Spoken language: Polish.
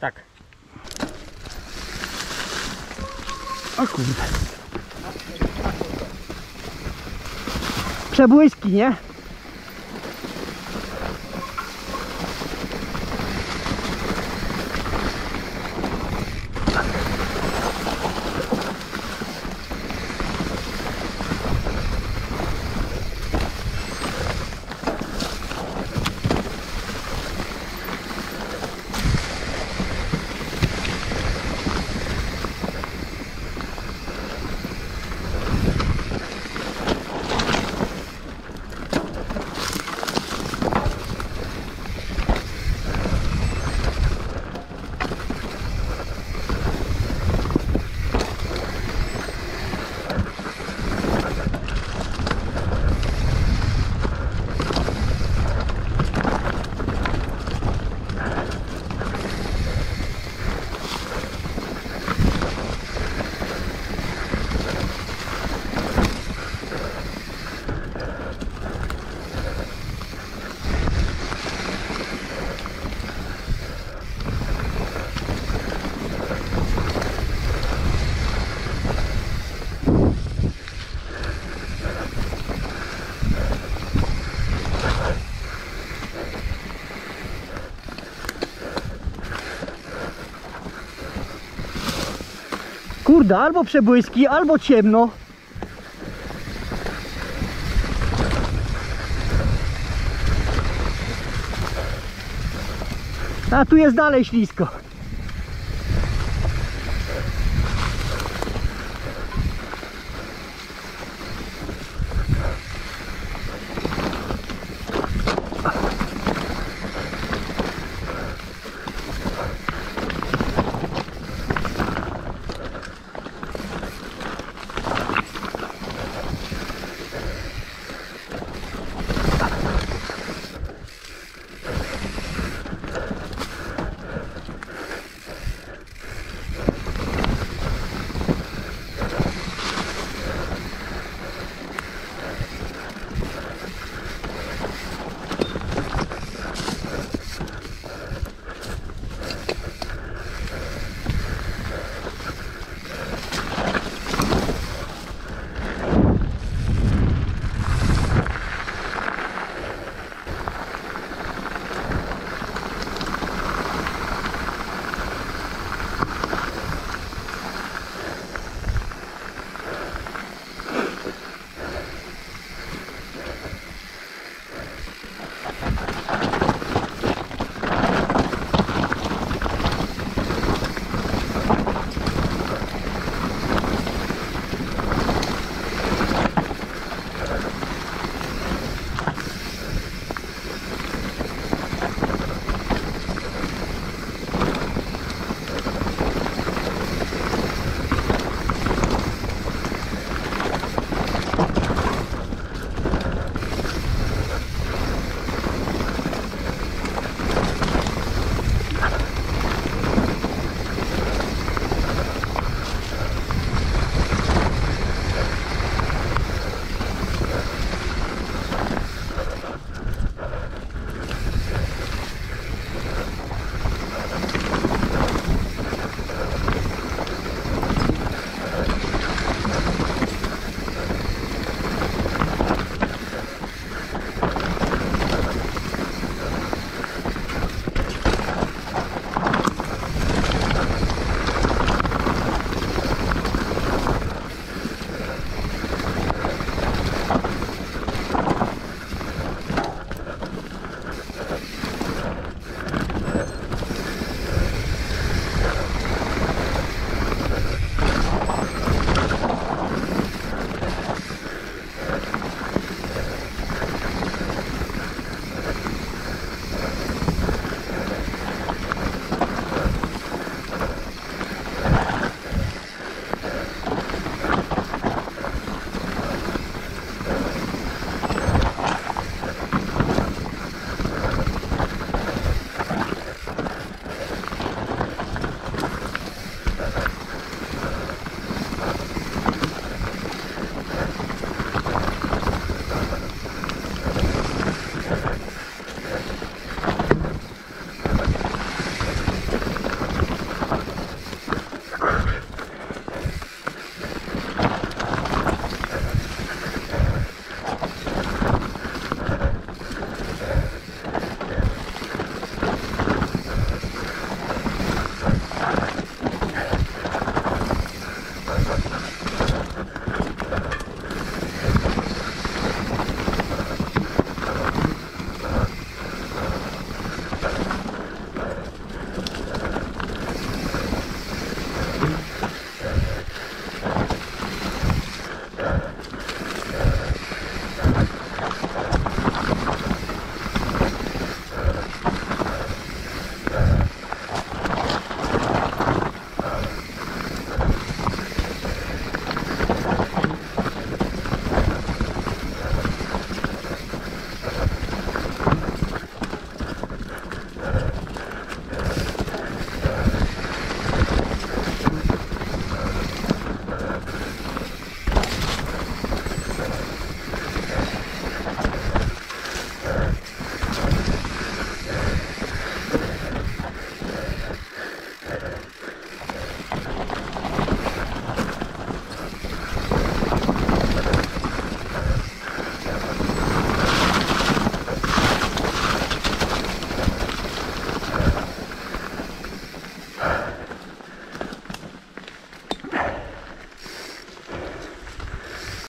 Tak. O kurde. Przebłyski, nie? Kurde, albo przebłyski, albo ciemno. A tu jest dalej ślisko.